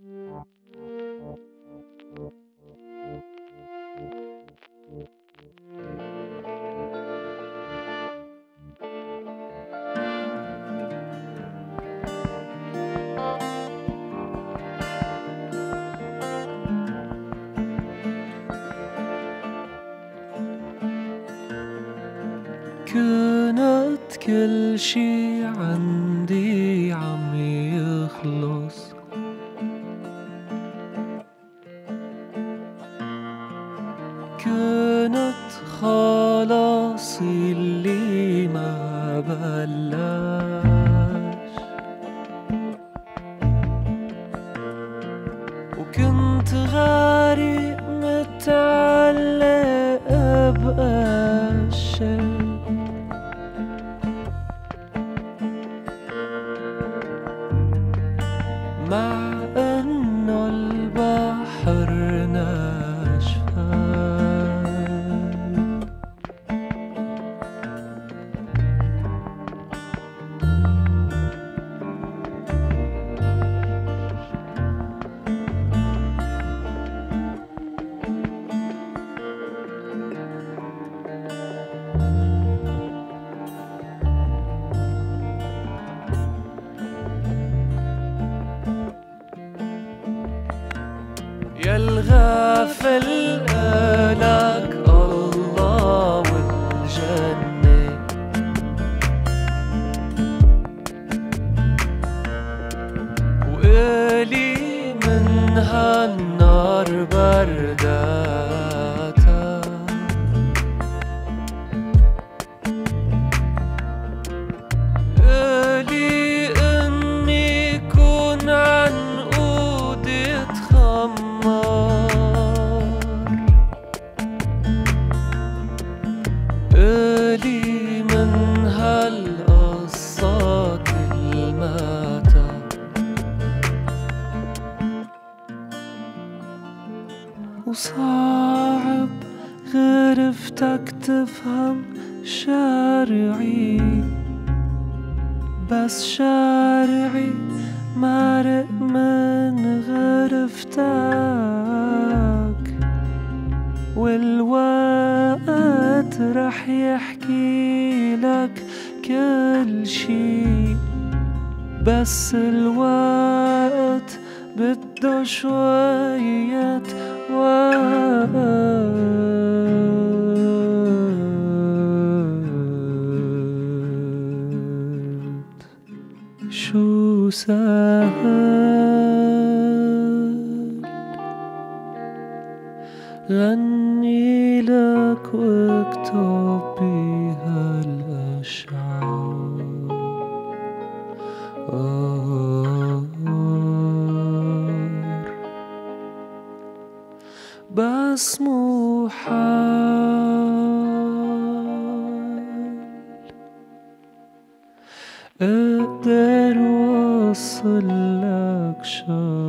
كانت كل شي عندي عم يخلص. خلاص اللي ما بلاش وكنت غارق متعلق بقشة يا الغافل لك الله والجنة وقالي من هالنار برداتا وصعب غرفتك تفهم شارعي. بس شارعي مارق من غرفتك. والوقت رح يحكي لك كل شي. بس الوقت بده شوية وقت شو سهل غني لك واكتب بها الأشعار بس مو حال أقدر اوصل لك شرر